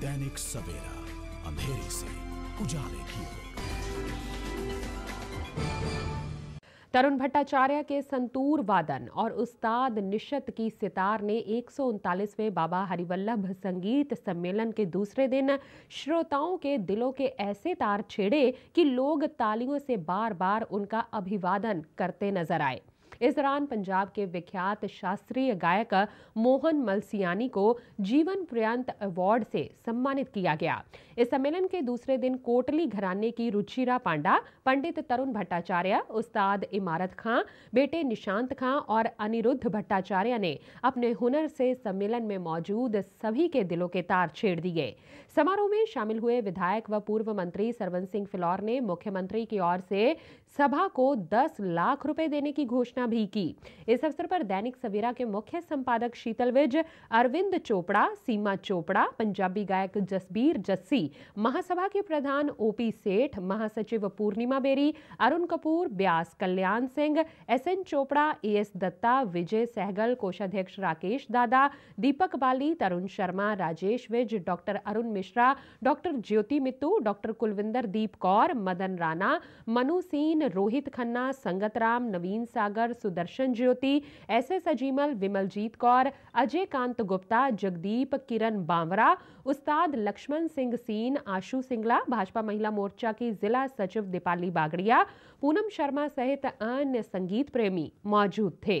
दैनिक सवेरा, अंधेरे से उजाले की तरुण भट्टाचार्य के संतूर वादन और उस्ताद निशत की सितार ने एक सौ बाबा हरिवल्लभ संगीत सम्मेलन के दूसरे दिन श्रोताओं के दिलों के ऐसे तार छेड़े कि लोग तालियों से बार बार उनका अभिवादन करते नज़र आए। इस दौरान पंजाब के विख्यात शास्त्रीय गायक मोहन मलसियानी को जीवन पर्यंत अवार्ड से सम्मानित किया गया। इस सम्मेलन के दूसरे दिन कोटली घराने की रुचिरा पांडा, पंडित तरुण भट्टाचार्य, उस्ताद इमारत खां, बेटे निशांत खां और अनिरुद्ध भट्टाचार्य ने अपने हुनर से सम्मेलन में मौजूद सभी के दिलों के तार छेड़ दिए। समारोह में शामिल हुए विधायक व पूर्व मंत्री सरवन सिंह फिलौर ने मुख्यमंत्री की ओर से सभा को 10 लाख रुपए देने की घोषणा भी की। इस अवसर पर दैनिक सवेरा के मुख्य संपादक शीतल विज, अरविंद चोपड़ा, सीमा चोपड़ा, पंजाबी गायक जसबीर जस्सी, महासभा के प्रधान ओपी सेठ, महासचिव Purnima Beri, Arun Kapoor, Byas Kalyan Singh, S N Chopra, A S Datta, Vijay Sehgal, कोषाध्यक्ष Rakesh Dada, Deepak Bali, Tarun Sharma, Rajesh Vij, doctor Arun Mishra, doctor Jyoti Mittu, doctor Kulwinder Deep Kaur, Madan Rana, Manu Sin Rohit Khanna, Sangat Ram, Naveen Sagar, Sudarshan Jyoti S S Ajimal, Vimaljeet Kaur Ajay Kant Gupta, Jagdeep Kiran Bawra, उस्ताद Laxman Singh scene, Ashu Singla, Bhajpa महिला मोर्चा की जिला सचिव दीपाली बागड़िया, पूनम शर्मा सहित अन्य संगीत प्रेमी मौजूद थे।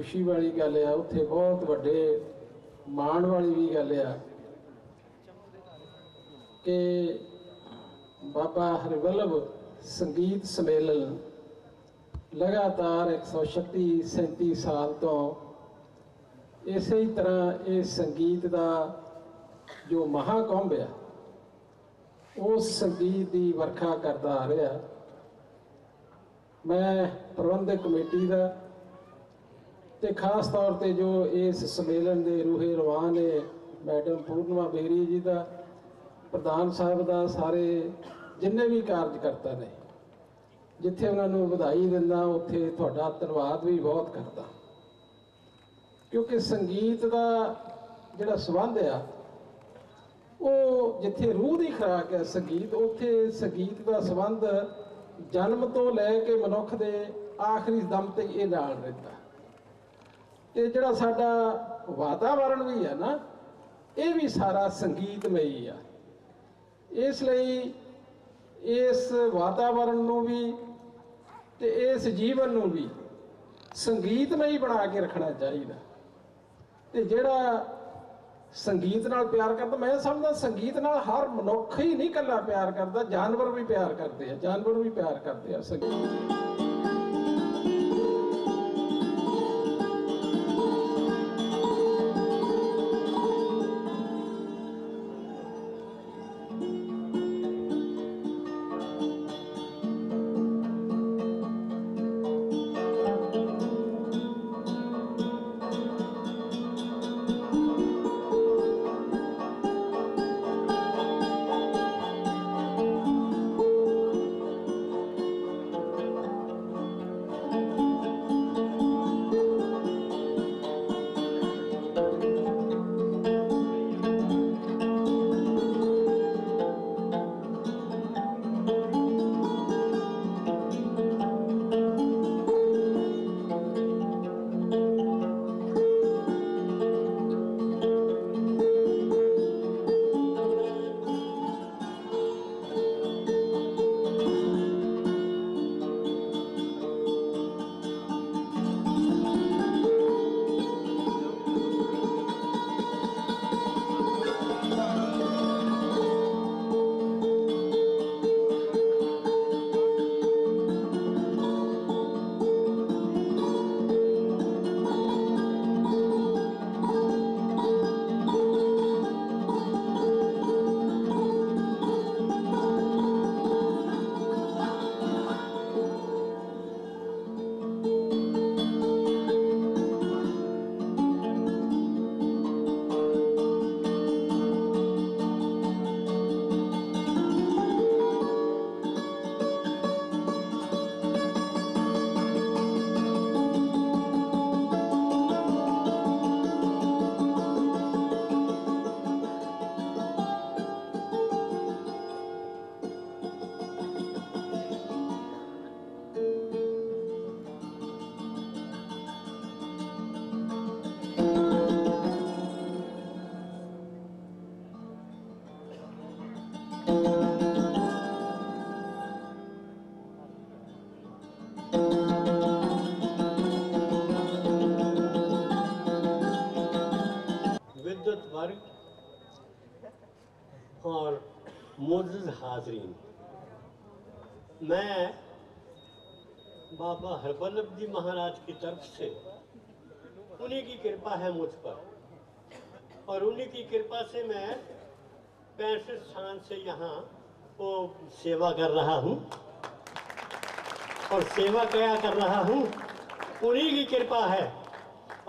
ਖੁਸ਼ੀ ਵਾਲੀ ਗੱਲ ਆ, ਉੱਥੇ ਬਹੁਤ ਵੱਡੇ ਮਾਣ ਵਾਲੀ ਵੀ ਗੱਲ ਆ ਕਿ ਬਾਬਾ ਹਰਿਵੱਲਭ ਸੰਗੀਤ ਸੰਮੇਲਨ ਲਗਾਤਾਰ 136 37 ਸਾਲ ਤੋਂ ਇਸੇ ਹੀ ਤਰ੍ਹਾਂ ਇਹ ਸੰਗੀਤ ਦਾ ਜੋ ਮਹਾਕੁੰਭ ਆ, ਉਸ ਸੰਗੀਤ ਦੀ ਵਰਖਾ ਕਰਦਾ ਆ ਰਿਹਾ। ਮੈਂ ਪ੍ਰਬੰਧਕ ਕਮੇਟੀ ਦਾ ਤੇ ਖਾਸ ਤੌਰ ਤੇ ਜੋ ਇਸ ਸੰਮੇਲਨ ਦੇ ਰੂਹੇ ਰਵਾਨ ਨੇ, ਮੈਡਮ ਪੂਰਨਮਾ ਬੇਰੀ ਜੀ ਦਾ, ਪ੍ਰਧਾਨ ਸਾਹਿਬ ਦਾ, ਸਾਰੇ ਜਿੰਨੇ ਵੀ ਕਾਰਜਕਰਤਾ ਨੇ, ਜਿੱਥੇ ਉਹਨਾਂ ਨੂੰ ਵਧਾਈ ਦਿੰਦਾ, ਉੱਥੇ ਤੁਹਾਡਾ ਧੰਨਵਾਦ ਵੀ ਬਹੁਤ ਕਰਦਾ। ਕਿਉਂਕਿ ਸੰਗੀਤ ਦਾ ਜਿਹੜਾ ਸਬੰਧ ਆ, ਉਹ ਜਿੱਥੇ ਰੂਹ ਦੀ ਖੁਰਾਕ ਹੈ ਸੰਗੀਤ, ਉੱਥੇ ਸੰਗੀਤ ਦਾ ਸਬੰਧ ਜਨਮ ਤੋਂ ਲੈ ਕੇ ਮਨੁੱਖ ਦੇ ਆਖਰੀ ਦਮ ਤੱਕ ਇਹ ਨਾਲ ਰਹਿੰਦਾ। ਤੇ ਜਿਹੜਾ ਸਾਡਾ ਵਾਤਾਵਰਣ ਵੀ ਹੈ ਨਾ, ਇਹ ਵੀ ਸਾਰਾ ਸੰਗੀਤਮਈ ਆ। ਇਸ ਲਈ ਇਸ ਵਾਤਾਵਰਣ ਨੂੰ ਵੀ ਤੇ ਇਸ ਜੀਵਨ ਨੂੰ ਵੀ ਸੰਗੀਤਮਈ ਬਣਾ ਕੇ ਰੱਖਣਾ ਚਾਹੀਦਾ। ਤੇ ਜਿਹੜਾ ਸੰਗੀਤ ਨਾਲ ਪਿਆਰ ਕਰਦਾ, ਮੈਂ ਸਮਝਦਾ ਸੰਗੀਤ ਨਾਲ ਹਰ ਮਨੁੱਖ ਹੀ ਨਹੀਂ ਇਕੱਲਾ ਪਿਆਰ ਕਰਦਾ, ਜਾਨਵਰ ਵੀ ਪਿਆਰ ਕਰਦੇ ਆ, ਜਾਨਵਰ ਵੀ ਪਿਆਰ ਕਰਦੇ ਆ ਸੰਗੀਤ। वर्ग और मोज़ हाजरीन। मैं बाबा हरबल्लभ जी महाराज की तरफ़ से उन्हीं की कृपा है मुझ पर और उन्हीं की कृपा से मैं पैंसठ स्थान से यहाँ को सेवा कर रहा हूँ और सेवा क्या कर रहा हूँ, उन्हीं की कृपा है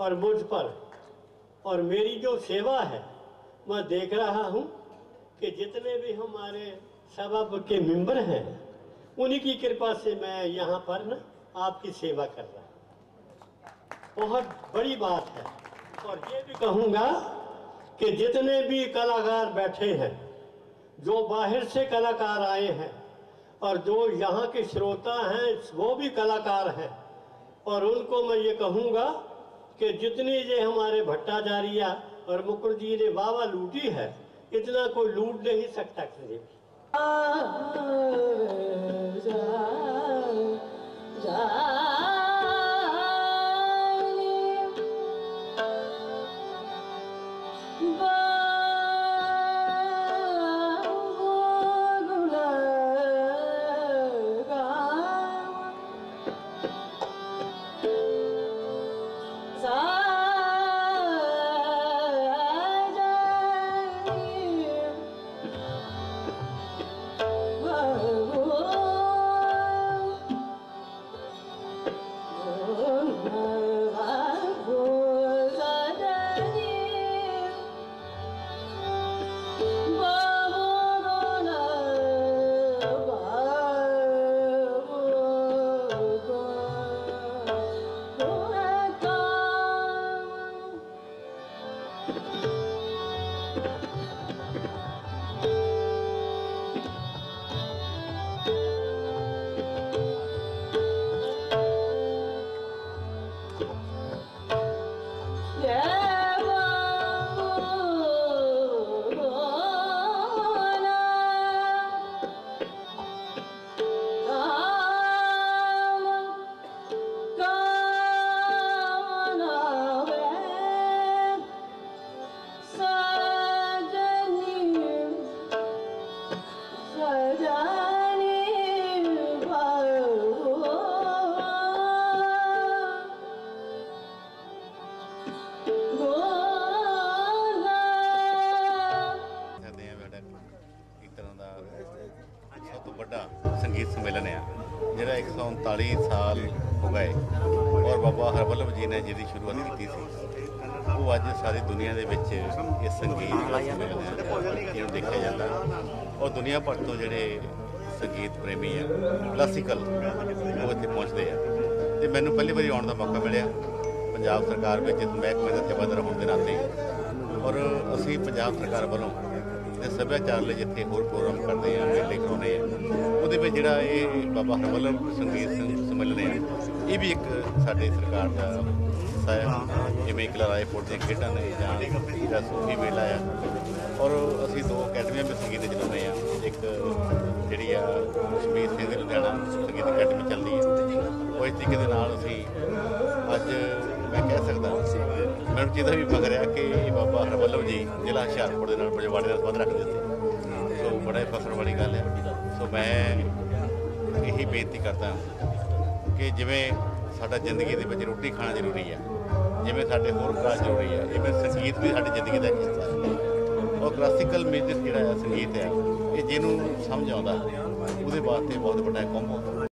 और मुझ पर और मेरी जो सेवा है, मैं देख रहा हूँ कि जितने भी हमारे सभा के मेंबर हैं, उन्हीं की कृपा से मैं यहाँ पर ना आपकी सेवा कर रहा हूँ। बहुत बड़ी बात है। और ये भी कहूँगा कि जितने भी कलाकार बैठे हैं, जो बाहर से कलाकार आए हैं, और जो यहाँ के श्रोता हैं, वो भी कलाकार हैं, और उनको मैं ये कहूँगा कि जितनी ये हमारे भट्टाचार्य और मुखर्जी ने वाहवा लूटी है इतना कोई लूट नहीं सकता किसी जा, जा, जा, ਵੱਡਾ ਸੰਗੀਤ ਸੰਮੇਲਨ ਆ, ਜਿਹੜਾ 139 ਸਾਲ ਹੋ ਗਏ ਔਰ ਬਾਬਾ ਹਰਬਲਬ ਜੀ ਨੇ ਜਿਹਦੀ ਸ਼ੁਰੂਆਤ ਕੀਤੀ ਸੀ, ਉਹ ਅੱਜ ਸਾਰੀ ਦੁਨੀਆ ਦੇ ਵਿੱਚ ਇਹ ਸੰਗੀਤ ਦਾ ਸੰਮੇਲਨ ਹੈ ਇਹਨੂੰ ਦੇਖਿਆ ਜਾਂਦਾ। ਔਰ ਦੁਨੀਆ ਭਰ ਤੋਂ ਜਿਹੜੇ ਸੰਗੀਤ ਪ੍ਰੇਮੀ ਆ, ਕਲਾਸੀਕਲ ਉਹ ਇੱਥੇ ਪਹੁੰਚਦੇ ਆ। ਤੇ ਮੈਨੂੰ ਪਹਿਲੀ ਵਾਰੀ ਆਉਣ ਦਾ ਮੌਕਾ ਮਿਲਿਆ ਪੰਜਾਬ ਸਰਕਾਰ ਵਿੱਚ ਇਸ ਮਹਿਕਮੇ ਦਾ ਸੇਵਾਦਾਰ ਹੋਣ ਦੇ ਨਾਤੇ। ਔਰ ਅਸੀਂ ਪੰਜਾਬ ਸਰਕਾਰ ਵੱਲੋਂ ਤੇ ਸੱਭਿਆਚਾਰ ਲਈ ਜਿੱਥੇ ਹੋਰ ਪ੍ਰੋਗਰਾਮ ਕਰਦੇ ਆ, ਮੇਲੇ ਕਰਾਉਂਦੇ ਆ, ਉਹਦੇ ਵਿੱਚ ਜਿਹੜਾ ਇਹ ਬਾਬਾ ਹਰਮਲਮ ਸੰਗੀਤ ਸੰ- ਸੰਮੇਲਨ ਹੈ, ਇਹ ਵੀ ਇੱਕ ਸਾਡੇ ਸਰਕਾਰ ਦਾ ਹਿੱਸਾ ਹੈ। ਜਿਵੇਂ ਕਿਲਾ ਰਾਏਪੁਰ ਦੀਆਂ ਖੇਡਾਂ ਨੇ, ਜਾਂ ਜਿਹੜਾ ਸੂਫੀ ਮੇਲਾ ਆ ਔਰ ਅਸੀਂ ਦੋ ਅਕੈਡਮੀਆਂ ਵਿੱਚ ਸੰਗੀਤ ਚਲਾਉਂਦੇ ਆ। ਇੱਕ ਜਿਹੜੀ ਆ ਕਸ਼ਮੀਰ ਸਿੰਘ ਦੀ ਲੁਧਿਆਣਾ ਸੰਗੀਤ ਅਕੈਡਮੀ ਚੱਲਦੀ ਹੈ। ਉਹ ਇਸ ਤਰੀਕੇ ਦੇ ਨਾਲ ਅਸੀਂ ਅੱਜ ਮੈਂ ਕਹਿ ਸਕਦਾ ਮੈਨੂੰ ਜਿਹਦਾ ਵੀ ਫਖਰ ਹੈ ਕਿ ਬਾਬਾ ਹਰਵੱਲਭ ਜੀ ਜ਼ਿਲ੍ਹਾ ਹੁਸ਼ਿਆਰਪੁਰ ਦੇ ਨਾਲ ਪਜਵਾੜੇ ਨਾਲ ਸੰਬੰਧ ਰੱਖਦੇ ਸੀ। ਸੋ ਬੜਾ ਹੀ ਫਖਰ ਵਾਲੀ ਗੱਲ ਹੈ। ਸੋ ਮੈਂ ਇਹੀ ਬੇਨਤੀ ਕਰਦਾ ਕਿ ਜਿਵੇਂ ਸਾਡਾ ਜ਼ਿੰਦਗੀ ਦੇ ਵਿੱਚ ਰੋਟੀ ਖਾਣਾ ਜ਼ਰੂਰੀ ਹੈ, ਜਿਵੇਂ ਸਾਡੇ ਹੋਰ ਕਾਜ ਜ਼ਰੂਰੀ ਹੈ ਇਵੇਂ ਸੰਗੀਤ ਵੀ ਸਾਡੀ ਜ਼ਿੰਦਗੀ ਦਾ ਹਿੱਸਾ ਹੈ। ਔਰ ਕਲਾਸੀਕਲ ਮਿਊਜ਼ਿਕ ਜਿਹੜਾ ਹੈ, ਸੰਗੀਤ ਹੈ, ਇਹ ਜਿਹਨੂੰ ਸਮਝ ਆਉਂਦਾ, ਉਹਦੇ ਵਾਸਤੇ ਬਹੁਤ ਵੱਡਾ ਕੰਬੋ